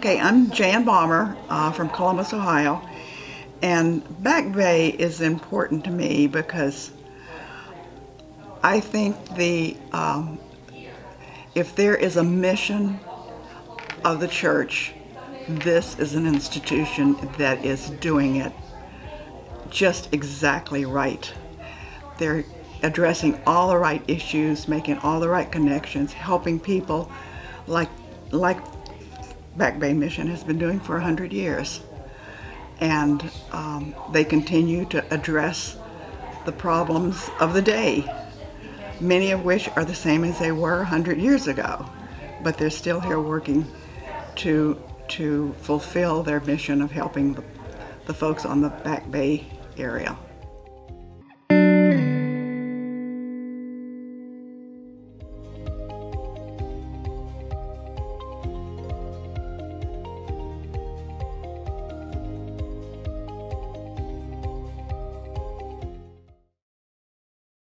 Okay, I'm Jan Balmer uh, from Columbus, Ohio, and Back Bay is important to me because I think the um, if there is a mission of the church, this is an institution that is doing it just exactly right. They're addressing all the right issues, making all the right connections, helping people like like Back Bay Mission has been doing for 100 years. And um, they continue to address the problems of the day, many of which are the same as they were 100 years ago. But they're still here working to, to fulfill their mission of helping the, the folks on the Back Bay area.